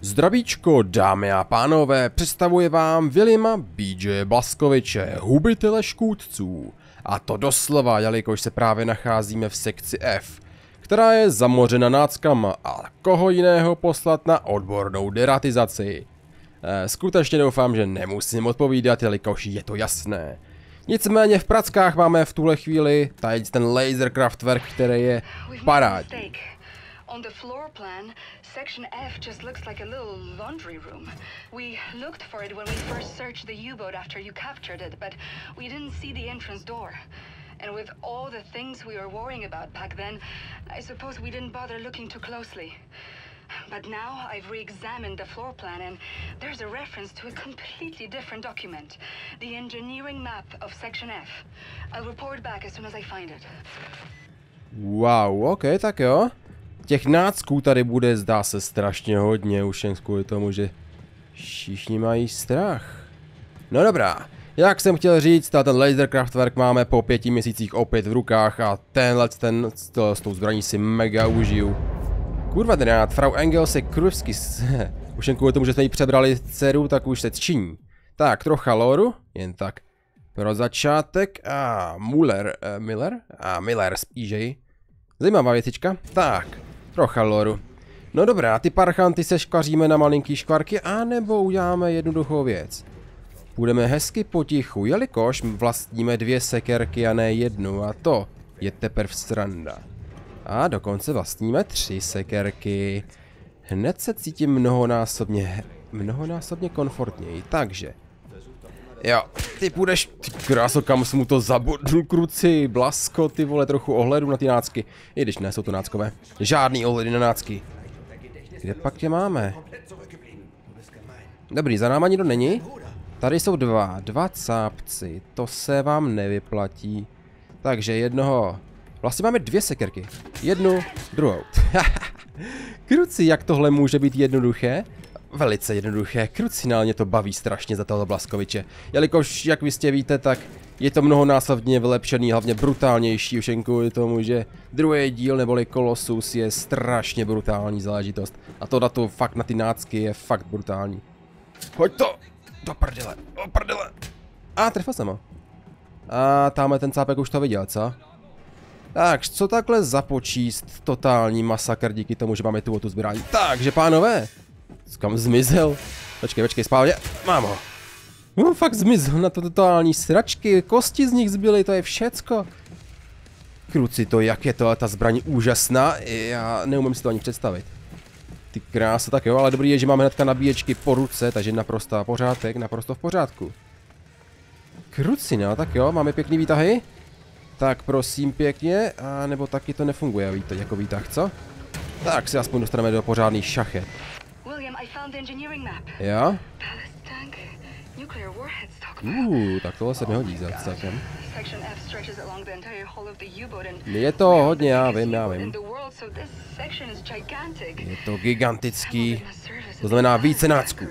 Zdravíčko, dámy a pánové, představuje vám Vilima BJ Blaskoviče, hubitele škůdců. A to doslova, jelikož se právě nacházíme v sekci F, která je zamořena náckama a koho jiného poslat na odbornou deratizaci. E, skutečně doufám, že nemusím odpovídat, jelikož je to jasné. Nicméně v prackách máme v tuhle chvíli tady ten laserkraftwerk, který je parádní. On the floor plan, section F just looks like a little laundry room. We looked for it when we first searched the U-boat after you captured it, but we didn't see the entrance door. And with all the things we were worrying about back then, I suppose we didn't bother looking too closely. But now I've re-examined the floor plan and there's a reference to a completely different document. The engineering map of Section F. I'll report back as soon as I find it. Wow, okay, tak jo. Těch nácků tady bude, zdá se, strašně hodně, už jen kvůli tomu, že všichni mají strach. No dobrá, jak jsem chtěl říct, ten Laserkraftwerk máme po pěti měsících opět v rukách a tenhle ten s tou zbraní si mega užiju. Kurva drenát, Frau Engel se kruvsky Už jen kvůli tomu, že jsme jí přebrali dceru, tak už se činí. Tak, trocha loru, jen tak. Pro začátek, a Muller, uh, Miller? A Miller spížej. Zajímavá věcička. Tak, Trocha loru. No dobrá, ty parchanty se škvaříme na malinký škvarky, anebo uděláme jednoduchou věc. Budeme hezky potichu, jelikož vlastníme dvě sekerky a ne jednu a to je teprv sranda. A dokonce vlastníme tři sekerky. Hned se cítím mnohonásobně, mnohonásobně komfortněji, takže Jo, ty půjdeš, ty kráso, kam jsem mu to zabodnul kruci, blasko, ty vole, trochu ohledu na ty nácky. I když ne, jsou to náckové. Žádný ohledy na nácky. Kde pak tě máme? Dobrý, za náma nikdo není? Tady jsou dva, dva cápci, to se vám nevyplatí. Takže jednoho, vlastně máme dvě sekerky. Jednu, druhou. Kruci, jak tohle může být jednoduché? Velice jednoduché, krucinálně to baví strašně za toho Blaskoviče, jelikož, jak vy jistě víte, tak je to mnohonásobně vylepšený, hlavně brutálnější, jen kvůli tomu, že druhý díl neboli Colossus je strašně brutální záležitost. A to na to fakt na ty nácky je fakt brutální. Hoď to! Do prdele, do prdele! A, trefil jsem ho. A tamhle ten cápek už to viděl, co? Tak, co takhle započíst totální masakr díky tomu, že máme tu tu zbrání. Takže pánové, kam zmizel? Počkej, počkej, spávně. Mám ho. No, fakt zmizel na to totální sračky, kosti z nich zbyly, to je všecko. Kruci to, jak je to ta zbraň úžasná, já neumím si to ani představit. Ty krása, tak jo, ale dobrý je, že máme hnedka nabíječky po ruce, takže naprosto pořádek, naprosto v pořádku. Kruci, no, tak jo, máme pěkný výtahy. Tak prosím pěkně, a nebo taky to nefunguje víte, jako výtah, co? Tak si aspoň dostaneme do pořádný šachet. Jo? Uh, tak tohle se nehodí za celkem. Je to hodně, já vím, já vím. Je to gigantický, to znamená více nácků.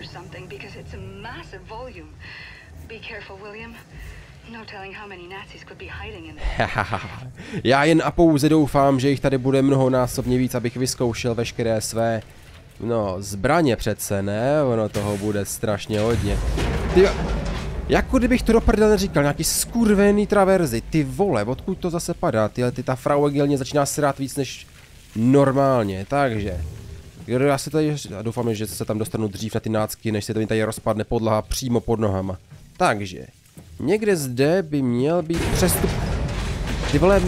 No já jen a pouze doufám, že jich tady bude mnohonásobně víc, abych vyzkoušel veškeré své No, zbraně přece, ne? Ono toho bude strašně hodně. Ty, jako kdybych to do prdele říkal, nějaký skurvený traverzy, ty vole, odkud to zase padá, ty, ty ta frauegilně začíná srát víc než normálně, takže. Já se tady, doufám, že se tam dostanu dřív na ty nácky, než se to mi tady rozpadne podlaha přímo pod nohama. Takže, někde zde by měl být přestup... Ty vole,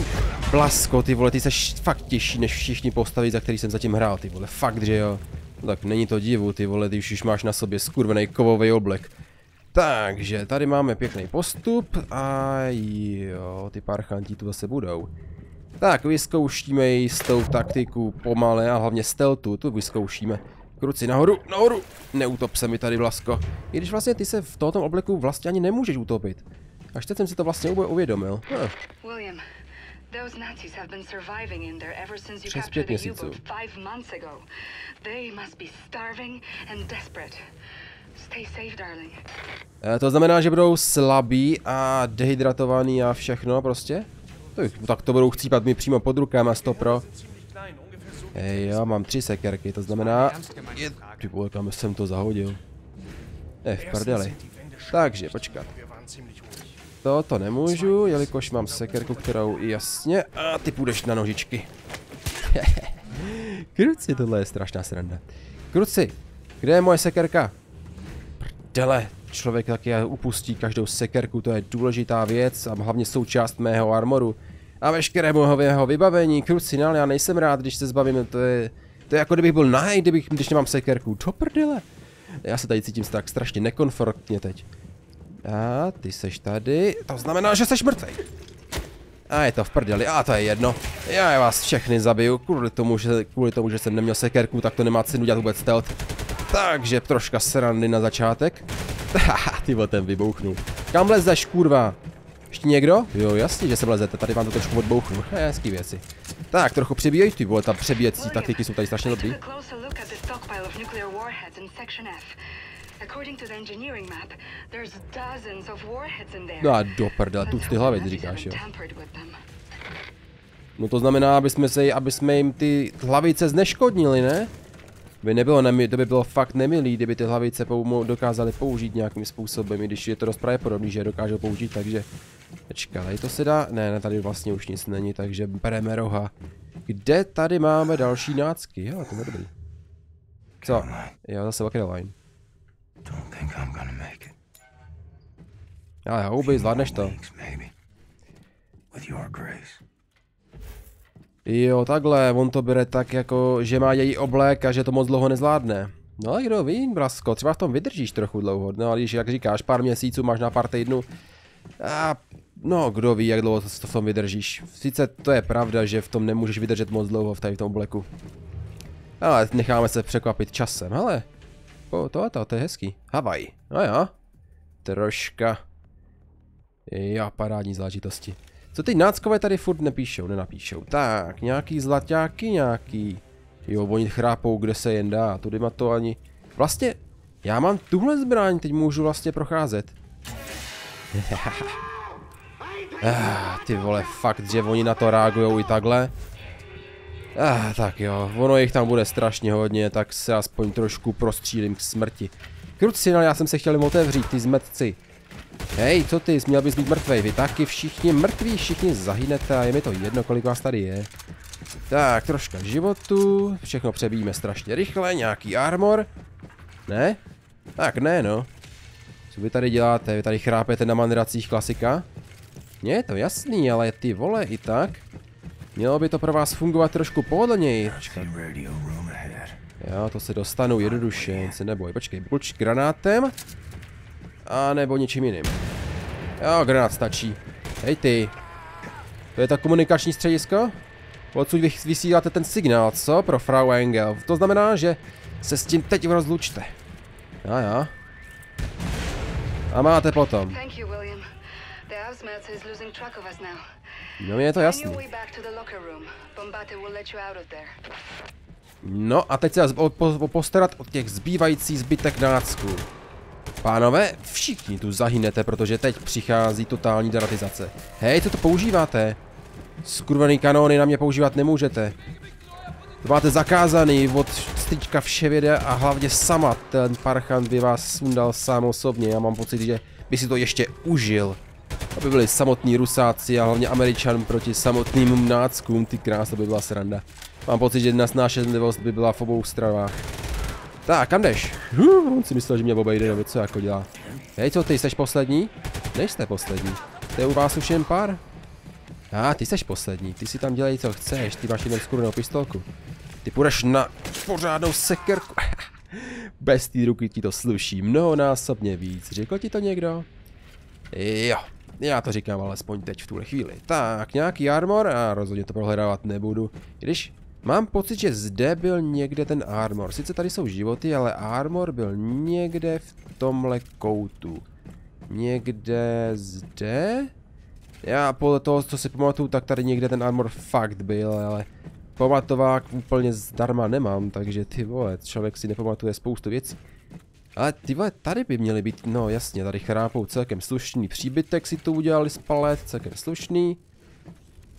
Blasko, ty vole, ty seš fakt těžší než všichni postavy, za který jsem zatím hrál, ty vole, fakt, že jo. Tak není to divu, ty vole, ty už máš na sobě skurvený kovový oblek. Takže, tady máme pěkný postup a jo, ty parchanti tu zase budou. Tak, vyzkoušíme ji s tou taktiku pomale a hlavně stealthu, tu vyzkoušíme. Kruci nahoru, nahoru, neutop se mi tady Vlasko. I když vlastně ty se v tomto obleku vlastně ani nemůžeš utopit. Až teď jsem si to vlastně uvědomil. Hm. William, Those Nazis have been surviving in there ever since you captured the U-boat five months ago. They must be starving and desperate. Stay safe, darling. E, to znamená, že budou slabí a dehydratovaní a všechno prostě? Tak, to budou chcípat mi přímo pod rukama, pro. Ej, já mám tři sekerky, to znamená... Je, ty vole, kam jsem to zahodil. Je, v prdeli. Takže, počkat. To to nemůžu, jelikož mám sekerku, kterou jasně... A ty půjdeš na nožičky. Kruci, tohle je strašná sranda. Kruci, kde je moje sekerka? Prdele, člověk taky upustí každou sekerku, to je důležitá věc a hlavně součást mého armoru. A veškeré mého vybavení, kruci, no, ale já nejsem rád, když se zbavím, to je... To je jako kdybych byl nahej, kdybych, když nemám sekerku. To prdele. Já se tady cítím tak strašně nekomfortně teď. A ty seš tady, to znamená, že seš mrtvej. A je to v prdeli, a to je jedno. Já vás všechny zabiju, kvůli tomu, že, kvůli tomu, že jsem neměl sekerku, tak to nemá cenu dělat vůbec stealth. Takže troška srandy na začátek. Haha, ty ten vybouchnul. Kam lezeš, kurva? Ještě někdo? Jo, jasně, že se vlezete, tady vám to trošku odbouchnu. Hezký věci. Tak, trochu přebíjej, ty vole, ta přebíjecí taktiky jsou tady strašně dobrý. No a do prdele, tu ty hlavy, říkáš, jo. No to znamená, aby jsme, se, aby jsme jim ty hlavice zneškodnili, ne? By nebylo nemi, to by bylo fakt nemilý, kdyby ty hlavice pou, dokázali použít nějakým způsobem, i když je to dost podobný, že je dokážou použít, takže... Počkej, tady to se dá? Ne, ne, tady vlastně už nic není, takže bereme roha. Kde tady máme další nácky? Jo, to je dobrý. Co? Jo, zase Caroline. Ale houby, zvládneš to. Jo, takhle, on to bere tak jako, že má její oblek a že to moc dlouho nezvládne. No ale kdo ví, Brasko, třeba v tom vydržíš trochu dlouho, no ale když, jak říkáš, pár měsíců, máš na pár týdnů. A no, kdo ví, jak dlouho to v tom vydržíš. Sice to je pravda, že v tom nemůžeš vydržet moc dlouho v tady tom obleku. Ale necháme se překvapit časem, hele. O, to, to, to je hezký. Havaj. No jo. Troška. Jo, parádní záležitosti. Co ty náckové tady furt nepíšou, nenapíšou. Tak, nějaký zlaťáky, nějaký. Jo, oni chrápou, kde se jen dá. Tudy má to ani... Vlastně, já mám tuhle zbraň, teď můžu vlastně procházet. ah, ty vole, fakt, že oni na to reagují i takhle. Ah, tak jo, ono jich tam bude strašně hodně, tak se aspoň trošku prostřílím k smrti. Kruci, no já jsem se chtěl jim otevřít, ty zmetci. Hej, co ty, měl bys být mrtvej, vy taky všichni mrtví, všichni zahynete a je mi to jedno, kolik vás tady je. Tak, troška životu, všechno přebíjíme strašně rychle, nějaký armor. Ne? Tak ne, no. Co vy tady děláte, vy tady chrápete na mandracích klasika? Je to jasný, ale ty vole i tak. Mělo by to pro vás fungovat trošku pohodlněji. Jo, to se dostanu jednoduše, jen se neboj. Počkej, buď granátem, a nebo něčím jiným. Jo, granát stačí. Hej ty. To je ta komunikační středisko? Odsud vy vysíláte ten signál, co? Pro Frau Engel. To znamená, že se s tím teď rozlučte. Jo, jo. A máte potom. No je to jasný. No a teď se postarat o těch zbývající zbytek nácků. Pánové, všichni tu zahynete, protože teď přichází totální dramatizace. Hej, co to používáte? Skurvený kanóny na mě používat nemůžete. To máte zakázaný od styčka vševěde a hlavně sama ten parchant by vás sundal sám osobně. Já mám pocit, že by si to ještě užil. Aby byli samotní rusáci a hlavně američan proti samotným náckům, ty krás, to by byla sranda. Mám pocit, že nasnášenlivost by byla v obou stranách. Tak, kam jdeš? Huh, on si myslel, že mě obejde, nebo co jako dělá. Hej, co, ty jsi poslední? Nejste poslední. To je u vás už jen pár? A, ah, ty jsi poslední, ty si tam dělej, co chceš, ty máš jenom skurnou pistolku. Ty půjdeš na pořádnou sekerku. Bez té ruky ti to sluší mnohonásobně víc. Řekl ti to někdo? Jo, já to říkám alespoň teď v tuhle chvíli. Tak, nějaký armor a rozhodně to prohledávat nebudu. Když Mám pocit, že zde byl někde ten armor. Sice tady jsou životy, ale armor byl někde v tomhle koutu. Někde zde? Já podle toho, co si pamatuju, tak tady někde ten armor fakt byl, ale pamatovák úplně zdarma nemám, takže ty vole, člověk si nepamatuje spoustu věcí. Ale ty vole, tady by měly být, no jasně, tady chrápou celkem slušný příbytek si tu udělali z palet, celkem slušný.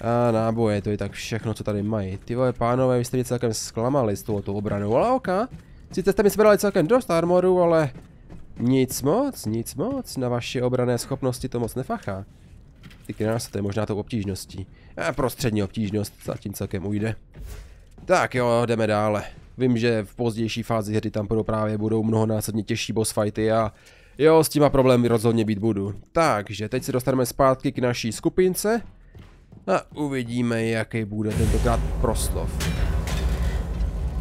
A náboje, to je tak všechno, co tady mají. Ty vole, pánové, vy jste mě celkem zklamali s touto obranou, ale oka. Sice jste mi sbrali celkem dost armoru, ale nic moc, nic moc, na vaše obrané schopnosti to moc nefachá. Ty krásy, to je možná tou obtížností. A prostřední obtížnost zatím celkem ujde. Tak jo, jdeme dále. Vím, že v pozdější fázi hry tam právě budou mnohonásobně těžší boss fighty a jo, s těma problémy rozhodně být budu. Takže teď se dostaneme zpátky k naší skupince a uvidíme, jaký bude tentokrát proslov.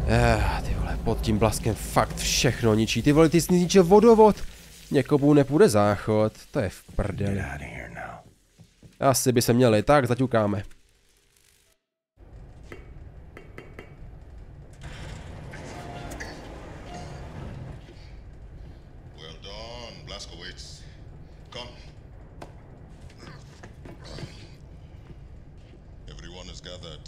Eh, ty vole, pod tím blaskem fakt všechno ničí. Ty vole, ty jsi zničil vodovod. Někomu nepůjde záchod, to je v prdeli. Asi by se měli, tak zaťukáme. Blasco waits. Come. Everyone is gathered.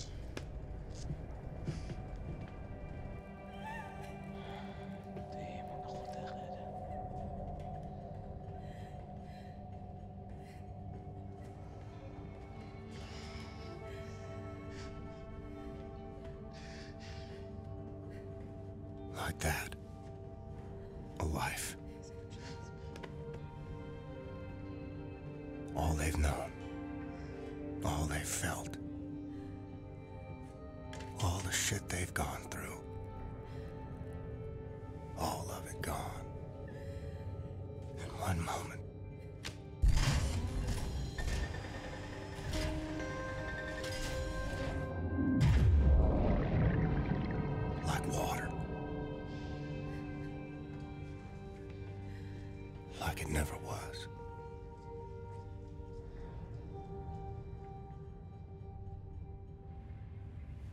Like it never was.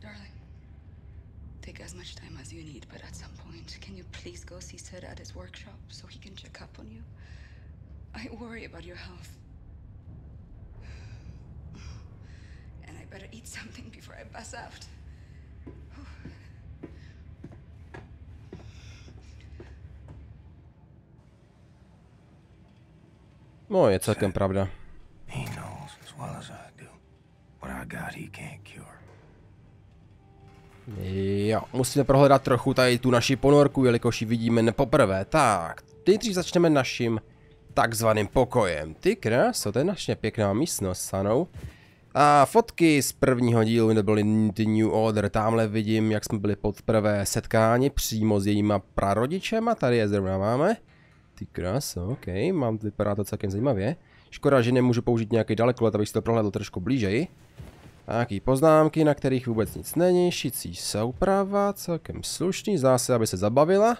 Darling, take as much time as you need, but at some point, can you please go see Sid at his workshop so he can check up on you? I worry about your health. And I better eat something before I pass out. No, je celkem pravda. He knows as well as I do. What I got, he can't cure. Jo, musíme prohledat trochu tady tu naši ponorku, jelikož ji vidíme nepoprvé. Tak, nejdřív začneme naším takzvaným pokojem. Ty kráso, to je naše pěkná místnost, sanou. A fotky z prvního dílu nebyly The New Order. Tamhle vidím, jak jsme byli pod prvé setkání přímo s jejíma prarodičema. Tady je zrovna máme. Ty kráso, ok, mám, vypadá to celkem zajímavě. Škoda, že nemůžu použít nějaký dalekolet, abych si to prohlédl trošku blížej. Nějaký poznámky, na kterých vůbec nic není, šicí souprava, celkem slušný, zdá se, aby se zabavila.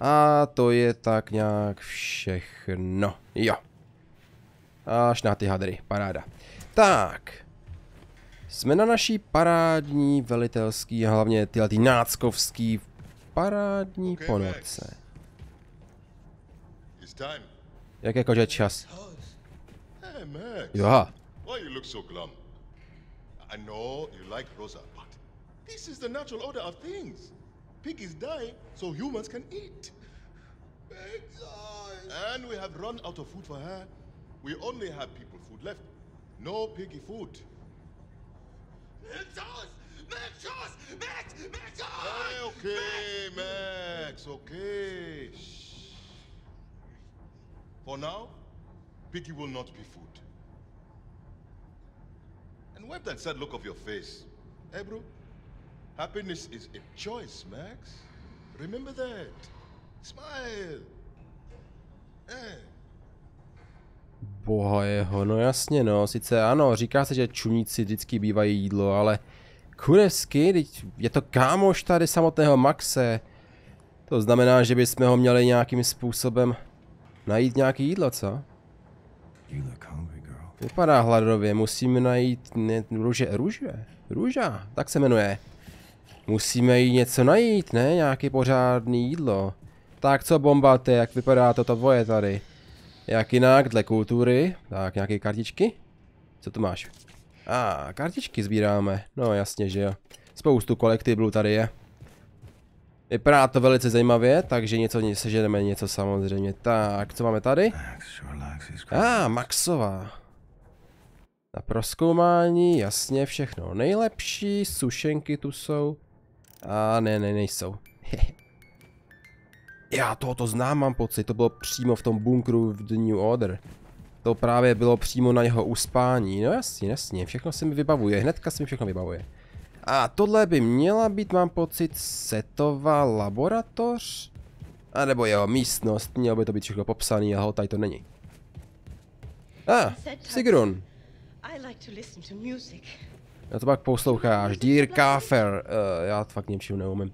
A to je tak nějak všechno, jo. Až na ty hadry, paráda. Tak. Jsme na naší parádní velitelský hlavně tyhle ty náckovský parádní Okay, ponorce. It's time. Jak jakože čas. Hey, Max. Joha. Why you look so glum? I know you like Rosa, but this is the natural order of things. Piggies die so humans can eat. And we have run out of food for her. We only have people food left. No piggy food. Hey, okay, Max, okay. For now, piggy will not be food. And wipe that sad look off your face. Hey, bro. Happiness is a choice, Max. Remember that. Smile. Hey. Boha jeho, no jasně no, sice ano, říká se, že čuníci vždycky bývají jídlo, ale kurevsky, je to kámoš tady samotného Maxe. To znamená, že bychom ho měli nějakým způsobem najít nějaký jídlo, co? Vypadá hladově, musíme najít ne, růže, růže, růža, tak se jmenuje. Musíme jí něco najít, ne? Nějaký pořádný jídlo. Tak co bombate, jak vypadá toto tvoje tady? Jak jinak, dle kultury? Tak, nějaké kartičky? Co tu máš? A, ah, kartičky sbíráme. No jasně, že jo. Spoustu kolektiblů tady je. Vypadá to velice zajímavě, takže něco seženeme, něco samozřejmě. Tak, co máme tady? A, ah, Maxová. Na proskoumání, jasně, všechno nejlepší, sušenky tu jsou. A ne, ne, nejsou. Já tohoto znám, mám pocit, to bylo přímo v tom bunkru v The New Order. To právě bylo přímo na jeho uspání, no jasně, jasně, všechno se mi vybavuje, hnedka se mi všechno vybavuje. A tohle by měla být, mám pocit, setová laboratoř? A nebo jeho místnost, mělo by to být všechno popsaný, ale tady to není. A, ah, Sigrun. Já to pak posloucháš, Dear Kaffer, uh, já to fakt něčím neumím.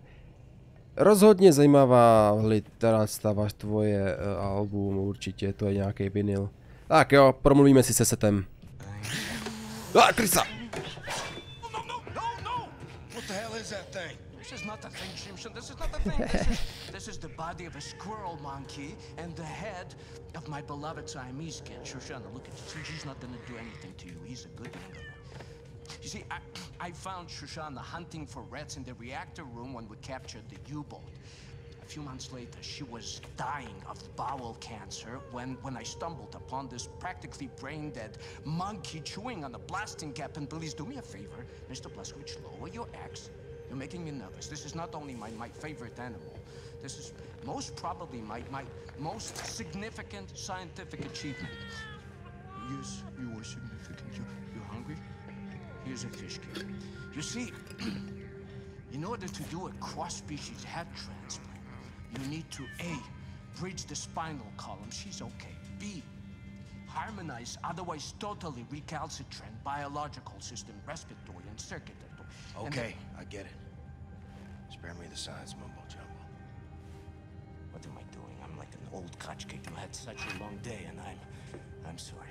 Rozhodně zajímavá literatura tvoje uh, album, určitě, to je nějaký vinyl. Tak jo, promluvíme si se setem. Ah, Krisa! This is not the thing. This is, not the thing. this is the body of a squirrel monkey and the head of my beloved Siamese cat, Shoshana. Look at this. She's not gonna do anything to you. He's a good one. You see, I, I found Shoshana hunting for rats in the reactor room when we captured the U-boat. A few months later, she was dying of bowel cancer when, when I stumbled upon this practically brain-dead monkey chewing on a blasting cap. And please do me a favor, Mr. Blazkowicz, lower your axe. You're making me nervous. This is not only my, my favorite animal, this is most probably my, my most significant scientific achievement. Yes, you are significant. You, you're hungry? Here's a fish cake. You see, in order to do a cross-species head transplant, you need to A, bridge the spinal column. She's okay. B, harmonize otherwise totally recalcitrant biological system, respiratory and circulatory. Okay, and I get it. Spare me the science mumbo jumbo. What am I doing? I'm like an old kachkik who had such a long day, and I'm... I'm sorry.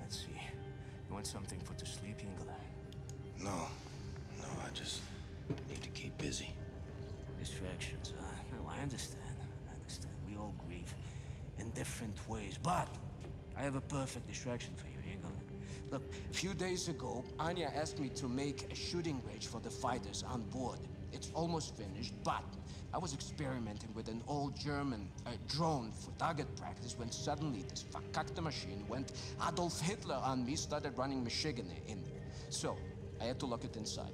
Let's see. You want something for to sleep, Ingela? No. No, I just need to keep busy. Distractions, huh? No, I understand. I understand. We all grieve in different ways, but I have a perfect distraction for you, Ingela. Look, a few days ago, Anya asked me to make a shooting range for the fighters on board. It's almost finished, but I was experimenting with an old German uh, drone for target practice when suddenly this verkackte machine went Adolf Hitler on me, started running Michigan in there. So, I had to lock it inside.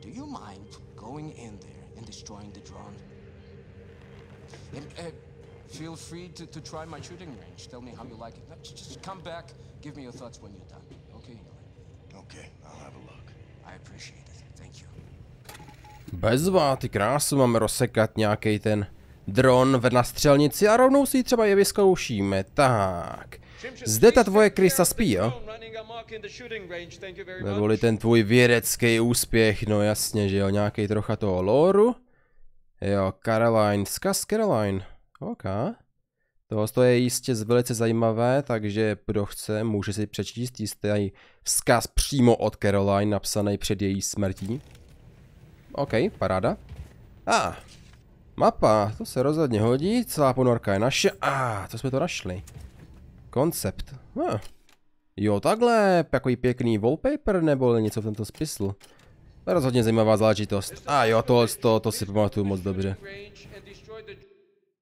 Do you mind going in there and destroying the drone? And, uh, feel free to, to try my shooting range. Tell me how you like it. Just come back, give me your thoughts when you're done. Okay? Okay, I'll have a look. I appreciate it. Bezva, ty krásu, máme rozsekat nějaký ten dron na střelnici a rovnou si třeba je vyzkoušíme. Tak. Zde ta tvoje krysa spí, jo? Neboli ten tvůj vědecký úspěch, no jasně, že jo, nějaký trocha toho loru. Jo, Caroline, zkaz Caroline. OK. Tohle je jistě velice zajímavé, takže kdo chce, může si přečíst jistý vzkaz přímo od Caroline, napsaný před její smrtí. OK, paráda. A, ah, mapa, to se rozhodně hodí, celá ponorka je naše. A, ah, co jsme to našli? Koncept. Ah. Jo, takhle, takový pěkný wallpaper nebo něco v tomto je rozhodně zajímavá záležitost. A ah, jo, tohle, to, to si pamatuju moc dobře.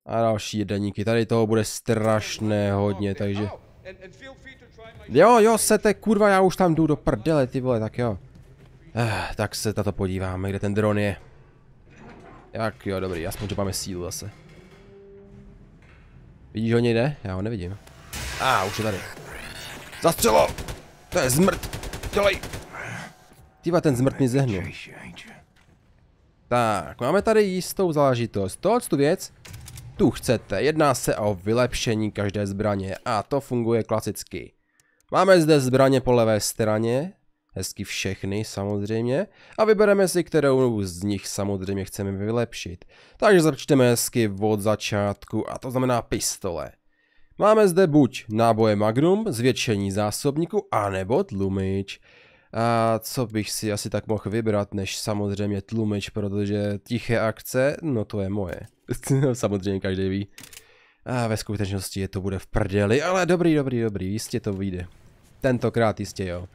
A další jedaníky, tady toho bude strašné hodně, takže... Jo, jo, sete, kurva, já už tam jdu do prdele, ty vole, tak jo. Eh, tak se na to podíváme, kde ten dron je. Jak jo, dobrý, aspoň to máme sílu zase. Vidíš ho někde? Já ho nevidím. A, ah, už je tady. Zastřelo! To je zmrt! Dělej! Týva, ten zmrt mi zehnul. Tak, máme tady jistou záležitost. Tohle tu věc, tu chcete. Jedná se o vylepšení každé zbraně a to funguje klasicky. Máme zde zbraně po levé straně, hezky všechny samozřejmě, a vybereme si, kterou z nich samozřejmě chceme vylepšit. Takže začneme hezky od začátku, a to znamená pistole. Máme zde buď náboje Magnum, zvětšení zásobníku, anebo tlumič. A co bych si asi tak mohl vybrat, než samozřejmě tlumič, protože tiché akce, no to je moje. samozřejmě každý ví. A ve skutečnosti je to bude v prdeli, ale dobrý, dobrý, dobrý, jistě to vyjde. Tentokrát jistě jo.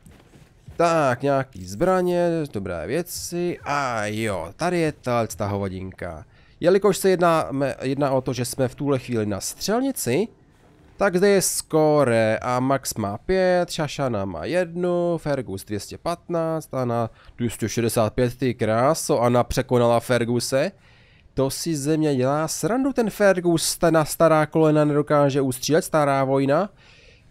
Tak, nějaký zbraně, dobré věci a jo, tady je ta, ta hovadinka. Jelikož se jedná, jedná o to, že jsme v tuhle chvíli na střelnici, Tak zde je skóre a Max má 5, Šašana má 1, Fergus 215 a na 265 ty kráso a na překonala Ferguse. To si země dělá srandu ten Fergus, ta na stará kolena nedokáže ustřílet, stará vojna.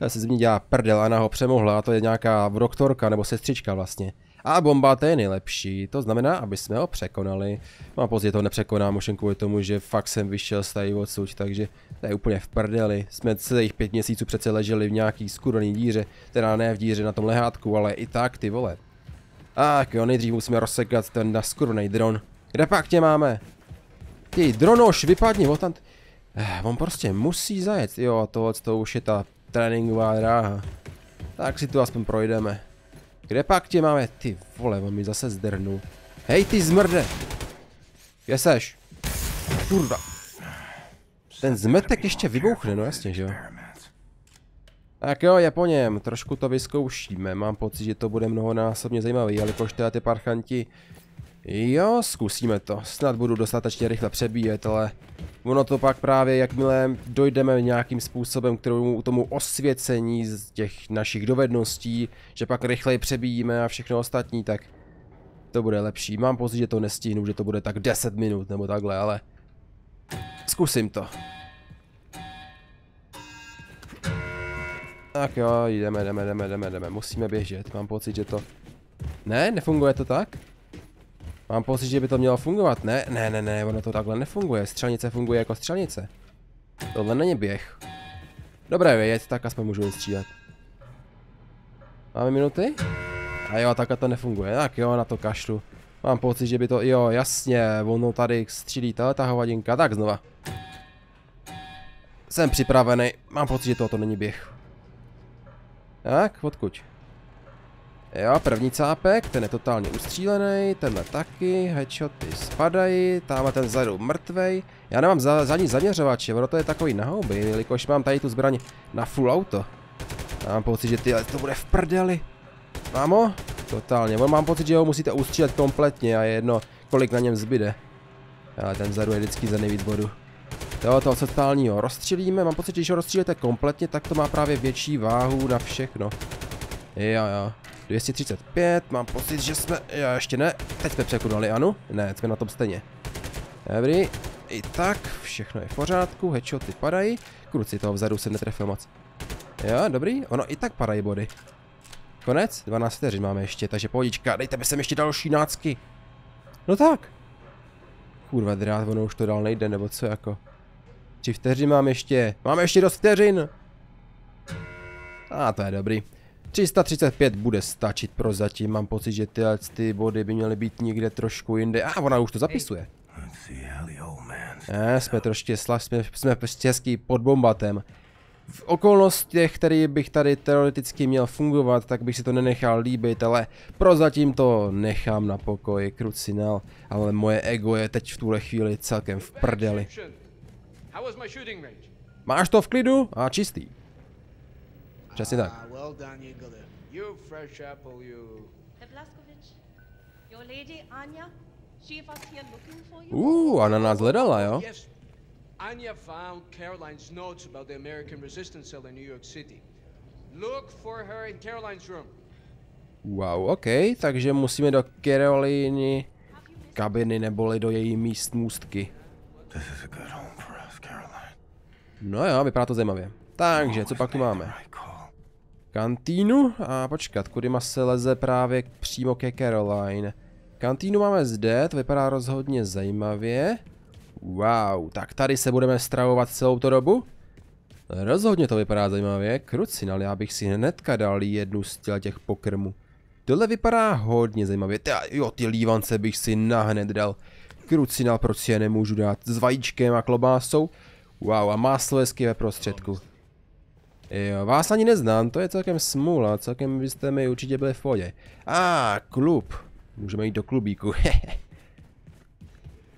Se z mě dělá prdel, Ana ho přemohla, a to je nějaká doktorka nebo sestřička vlastně. A bomba to je nejlepší, to znamená, aby jsme ho překonali. Mám pocit, že to nepřekonám už jen kvůli tomu, že fakt jsem vyšel z tady odsud, takže to je úplně v prdeli. Jsme celých pět měsíců přece leželi v nějaký skurvený díře, teda ne v díře na tom lehátku, ale i tak ty vole. Tak jo, nejdřív musíme rozsekat ten naskurvený dron. Kde pak tě máme? Ty dronoš, vypadni, tam. Eh, on prostě musí zajet, jo, tohle to už je ta tréninková dráha. Tak si tu aspoň projdeme. Kde pak tě máme? Ty vole, on mi zase zdrnul. Hej ty zmrde! Kde seš? Kurva. Ten zmetek ještě vybouchne, no jasně, že jo. Tak jo, je po něm, trošku to vyzkoušíme, mám pocit, že to bude mnohonásobně zajímavý, jelikož teda ty parchanti Jo, zkusíme to. Snad budu dostatečně rychle přebíjet, ale ono to pak právě, jakmile dojdeme nějakým způsobem k tomu, osvěcení z těch našich dovedností, že pak rychleji přebíjíme a všechno ostatní, tak to bude lepší. Mám pocit, že to nestihnu, že to bude tak 10 minut nebo takhle, ale zkusím to. Tak jo, jdeme, jdeme, jdeme, jdeme, jdeme. Musíme běžet. Mám pocit, že to... Ne, nefunguje to tak? Mám pocit, že by to mělo fungovat, ne? Ne, ne, ne, ono to takhle nefunguje. Střelnice funguje jako střelnice. Tohle není běh. Dobré vědět, tak aspoň můžu vystřílet. Máme minuty? A jo, takhle to nefunguje. Tak jo, na to kašlu. Mám pocit, že by to, jo, jasně, ono tady střílí ta hovadinka. Tak znova. Jsem připravený. Mám pocit, že toto není běh. Tak, odkud? Jo, první cápek, ten je totálně ustřílený, tenhle taky, headshoty spadají, tamhle ten vzadu mrtvej. Já nemám za, za ní zaměřovače, ono to je takový na houby, jelikož mám tady tu zbraň na full auto. Já mám pocit, že ty, to bude v prdeli. Mámo? Totálně, on mám pocit, že ho musíte ustřílet kompletně a je jedno, kolik na něm zbyde. Ale ten vzadu je vždycky za nejvíc bodu. Jo, toho totálního rozstřelíme, mám pocit, že když ho rozstřílíte kompletně, tak to má právě větší váhu na všechno. Jo, jo. 235, mám pocit, že jsme, já ještě ne, teď jsme překonali, ano? Ne, jsme na tom stejně. Dobrý, i tak, všechno je v pořádku, headshoty padají, kruci toho vzadu se netrefil moc. Jo, dobrý, ono i tak padají body. Konec, 12 vteřin máme ještě, takže pohodička, dejte mi sem ještě další nácky. No tak. Kurva drát, ono už to dál nejde, nebo co jako. Tři vteřin mám ještě, máme ještě dost vteřin. A to je dobrý. 335 bude stačit pro zatím, mám pocit, že tyhle ty body by měly být někde trošku jinde. A ah, ona už to zapisuje. Ne, jsme trošku slav, jsme, jsme prostě hezký pod bombatem. V okolnostech, který bych tady teoreticky měl fungovat, tak bych si to nenechal líbit, ale prozatím to nechám na pokoji, krucinál, ale moje ego je teď v tuhle chvíli celkem v prdeli. Máš to v klidu? A čistý. Přesně tak. Ah, for. Uh, ona nás hledala, jo? Anya found Caroline's notes about the American resistance cell in New York City. Look for her in Caroline's room. Wow, ok, takže musíme do Caroliny kabiny neboli do její místnůstky. No jo, vypadá to zajímavě. Takže, co pak tu máme? Kantýnu a počkat, kudyma se leze právě přímo ke Caroline. Kantýnu máme zde, to vypadá rozhodně zajímavě. Wow, tak tady se budeme stravovat celou tu dobu? Rozhodně to vypadá zajímavě, krucinal, já bych si hnedka dal jednu z těch pokrmů. Tohle vypadá hodně zajímavě, Tja, jo, ty lívance bych si nahned dal. Krucinal, proč si je nemůžu dát s vajíčkem a klobásou? Wow, a máslo hezky ve prostředku. Jo, vás ani neznám, to je celkem smůla, celkem byste mi určitě byli v pohodě. A, ah, klub. Můžeme jít do klubíku,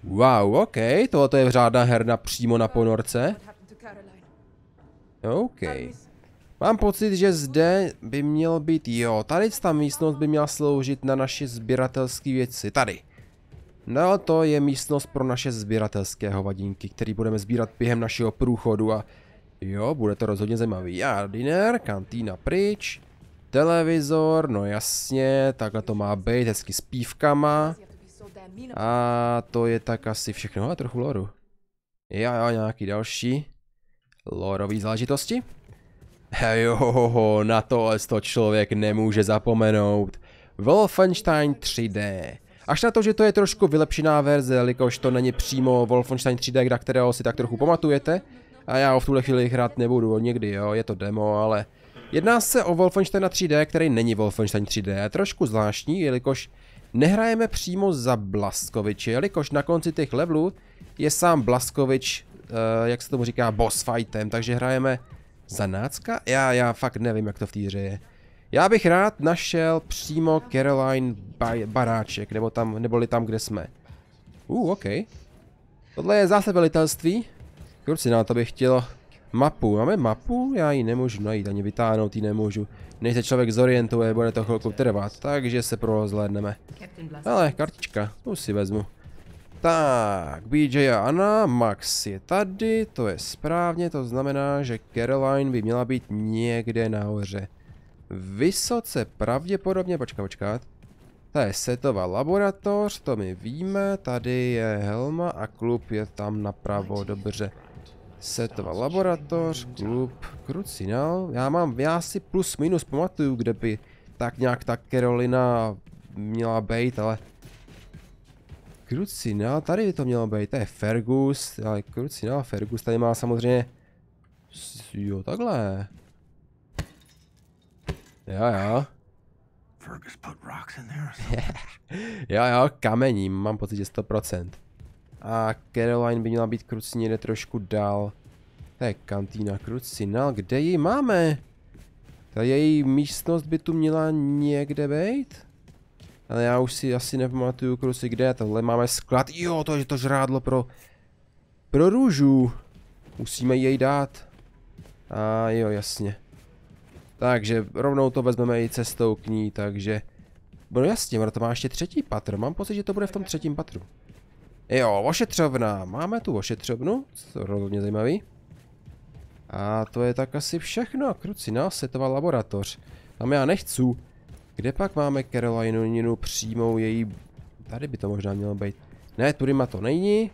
Wow, ok, tohle je řádná herna přímo na ponorce. OK. Mám pocit, že zde by měl být, jo, tady ta místnost by měla sloužit na naše sběratelské věci, tady. No, to je místnost pro naše sběratelské hovadinky, který budeme sbírat během našeho průchodu a Jo, bude to rozhodně zajímavý. Já dinner, kantýna pryč, televizor, no jasně, takhle to má být, hezky s pívkama. A to je tak asi všechno, a trochu loru. Jo, jo, nějaký další lorový záležitosti. Jo, na to to člověk nemůže zapomenout. Wolfenstein 3D. Až na to, že to je trošku vylepšená verze, jelikož to není přímo Wolfenstein 3D, na kterého si tak trochu pamatujete. A já ho v tuhle chvíli hrát nebudu, někdy jo, je to demo, ale... Jedná se o Wolfenstein 3D, který není Wolfenstein 3D, je trošku zvláštní, jelikož nehrajeme přímo za Blaskoviče, jelikož na konci těch levelů je sám Blaskovič, uh, jak se tomu říká, boss fightem, takže hrajeme za nácka? Já, já fakt nevím, jak to v té hře je. Já bych rád našel přímo Caroline baráček, nebo tam, neboli tam, kde jsme. Uh, OK. Tohle je zase velitelství. Kurci, na to bych chtěl mapu. Máme mapu? Já ji nemůžu najít, ani vytáhnout ji nemůžu. Než se člověk zorientuje, bude to chvilku trvat, takže se prozhlédneme. Ale kartička, tu si vezmu. Tak, BJ a Anna, Max je tady, to je správně, to znamená, že Caroline by měla být někde nahoře. Vysoce pravděpodobně, počkat, počkat. To je setová laboratoř, to my víme, tady je Helma a klub je tam napravo, dobře. Setová laboratoř, klub, krucinál, já mám, já si plus minus pamatuju, kde by tak nějak ta Carolina měla být, ale Krucinál, tady by to mělo být, to je Fergus, ale Krucinál, Fergus tady má samozřejmě... Jo, takhle. Jo, jo. Fergus put rocks in there jo, jo, kamením, mám pocit, že 100%. A Caroline by měla být kruci někde trošku dál. To je kantýna Krucinál, kde ji máme? Ta její místnost by tu měla někde být? Ale já už si asi nepamatuju krusy kde, tohle máme sklad, jo, to je to žrádlo pro, pro růžu. Musíme jej dát. A jo, jasně. Takže rovnou to vezmeme i cestou k ní, takže... No jasně, to má ještě třetí patr, mám pocit, že to bude v tom třetím patru. Jo, ošetřovna, máme tu ošetřovnu, to je rozhodně zajímavý. A to je tak asi všechno, krucina, setová laboratoř. Tam já nechci. Kde pak máme Carolininu přímou její... Tady by to možná mělo být. Ne, Turima to není.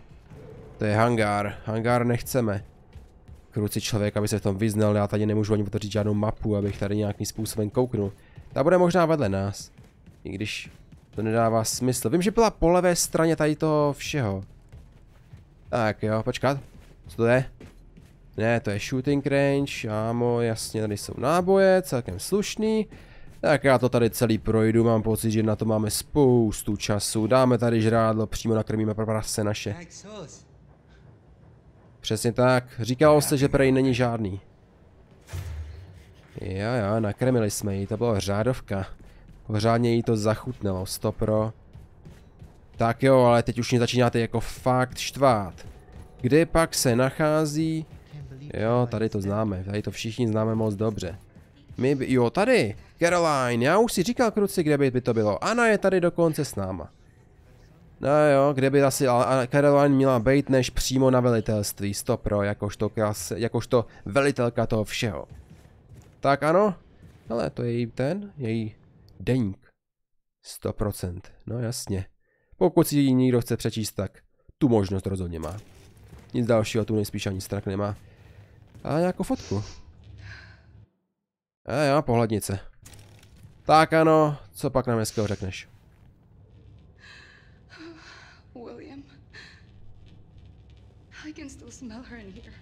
To je hangár. Hangár nechceme. Kruci člověk, aby se v tom vyznal, já tady nemůžu ani otevřít žádnou mapu, abych tady nějakým způsobem kouknul. Ta bude možná vedle nás. I když to nedává smysl. Vím, že byla po levé straně tady toho všeho. Tak jo, počkat. Co to je? Ne, to je shooting range, ámo, jasně, tady jsou náboje, celkem slušný. Tak já to tady celý projdu, mám pocit, že na to máme spoustu času. Dáme tady žrádlo, přímo nakrmíme prase naše. Přesně tak, říkalo se, že prej není žádný. Jo jo, nakrmili jsme ji, to bylo řádovka. Pořádně jí to zachutnalo, stopro. Tak jo, ale teď už mě začínáte jako fakt štvát. Kde pak se nachází? Jo, tady to známe, tady to všichni známe moc dobře. My, by, jo, tady, Caroline, já už si říkal kruci, kde by, by to bylo. Ana je tady dokonce s náma. No jo, kde by asi Caroline měla být než přímo na velitelství, stopro, jakožto, klas, jakožto velitelka toho všeho. Tak ano, ale to je její ten, její deník. 100%, no jasně. Pokud si ji někdo chce přečíst, tak tu možnost rozhodně má. Nic dalšího tu nejspíš ani strach nemá. A nějakou fotku. A jo, pohlednice. Tak ano, co pak nám hezkého řekneš? William. I can still smell her in here.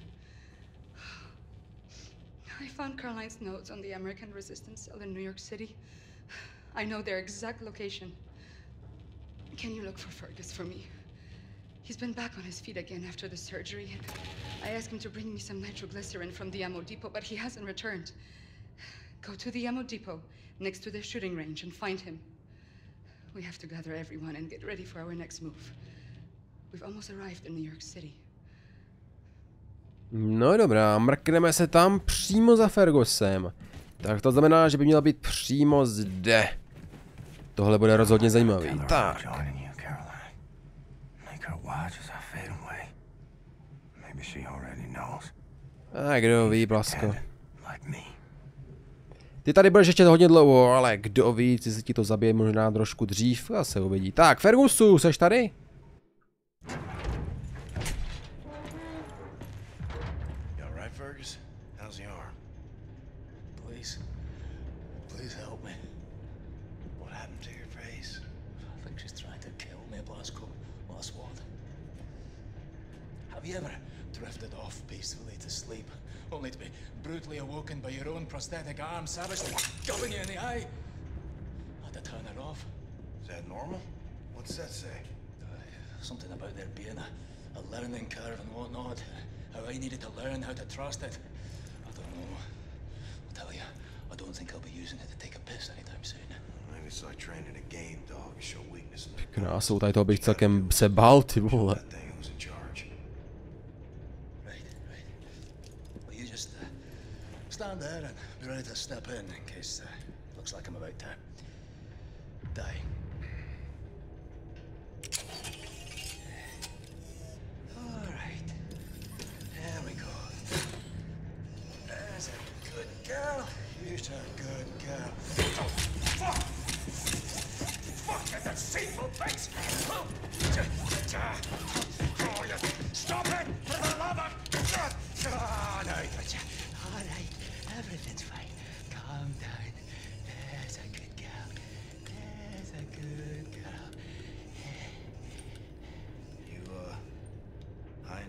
I found Caroline's notes on the American resistance cell in New York City. I know their exact location. Can you look for Fergus for me? He's been back on his feet again after the surgery, I asked him to bring me some nitroglycerin from the ammo depot, but he hasn't returned. Go to the ammo depot next to the shooting range and find him. We have to gather everyone and get ready for our next move. We've almost arrived in New York City. No dobrá, mrkneme se tam přímo za Fergusem. Tak to znamená, že by měl být přímo zde. Tohle bude rozhodně zajímavý. Tak. A kdo ví, Blasko. Like me. Ty tady budeš ještě hodně dlouho, ale kdo ví, si ti to zabije možná trošku dřív a se uvidí. Tak, Fergusu, seš tady? Have you ever drifted off peacefully to sleep, only to be brutally awoken by your own prosthetic arm savagely gubbing you in the eye? I had to turn it off. Is that normal? What's that say? Uh, something about there being a, a learning curve and whatnot. How I needed to learn how to trust it. I don't know. I'll tell you, I don't think I'll be using it to take a piss anytime soon. Maybe it's like training a game dog. Show weakness in the Krásou, tady toho bych celkem se bál, ty vole. In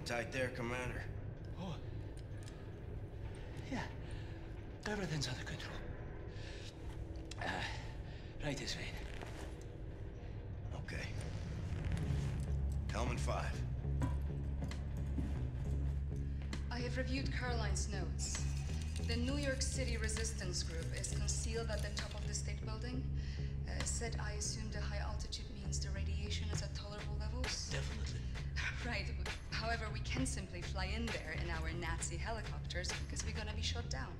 tight there, Commander? Oh. Yeah. Everything's under control. Uh, right this way. Okay. Helmet 5. I have reviewed Caroline's notes. The New York City Resistance Group is concealed at the top of the state building. Uh, said I assume the high altitude means the radiation is at tolerable levels. Definitely. Right. However, we can simply fly in there in our Nazi helicopters because we're gonna be shot down.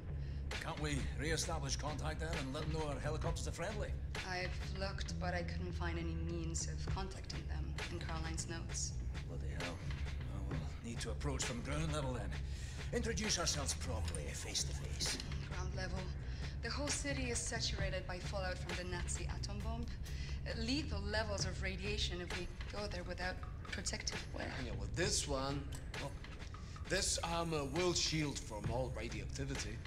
Can't we re-establish contact then and let them know our helicopters are friendly? I've looked, but I couldn't find any means of contacting them in Caroline's notes. Bloody hell. Well, we'll need to approach from ground level then. Introduce ourselves properly, face to face. Ground level. The whole city is saturated by fallout from the Nazi atom bomb. Lethal levels of radiation if we go there without protective wear. Yeah, well, this one, well, this armor will shield from all radioactivity.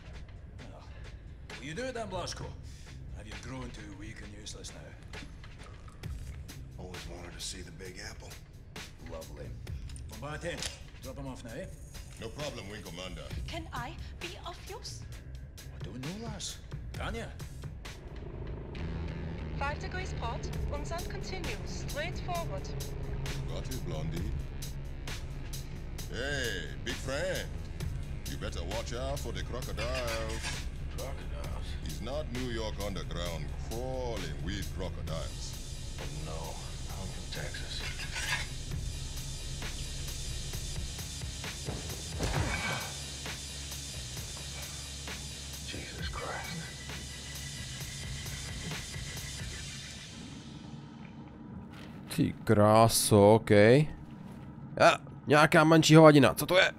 Well, will you do it then, Blasco? Have you grown too weak and useless now? Always wanted to see the Big Apple. Lovely. Bombate, drop him off now, eh? No problem, Wing Commander. Can I be of use? I don't know, lass. Can ya? 5 degrees port, unsand continue, straight forward. Got you, Blondie. Hey, big friend. You better watch out for the crocodiles. Crocodiles? It's not New York underground crawling with crocodiles. No, I'm from Texas. Kráso, OK. A, nějaká menší hovadina, co to je?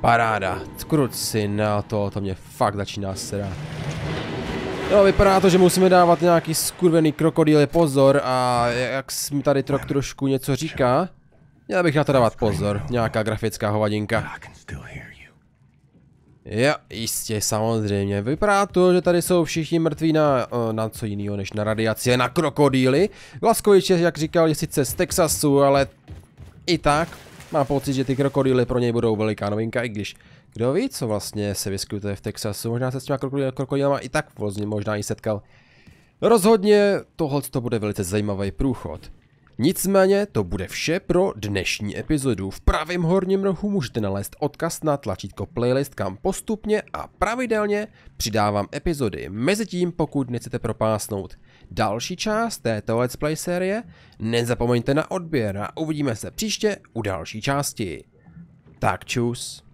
Paráda, kruci na to, to mě fakt začíná sedat. No, vypadá to, že musíme dávat nějaký skurvený krokodýly pozor a jak mi tady trok trošku něco říká, měl bych na to dávat pozor, nějaká grafická hovadinka. Jo, jistě, samozřejmě. Vypadá to, že tady jsou všichni mrtví na, na co jiného než na radiaci, na krokodýly. Vlaskovič, jak říkal, je sice z Texasu, ale i tak mám pocit, že ty krokodýly pro něj budou veliká novinka, i když kdo ví, co vlastně se vyskytuje v Texasu. Možná se s těma krokodýlama i tak vlastně možná i setkal. Rozhodně tohle to bude velice zajímavý průchod. Nicméně to bude vše pro dnešní epizodu. V pravém horním rohu můžete nalézt odkaz na tlačítko playlist, kam postupně a pravidelně přidávám epizody. Mezitím, pokud nechcete propásnout další část této Let's Play série, nezapomeňte na odběr a uvidíme se příště u další části. Tak čus.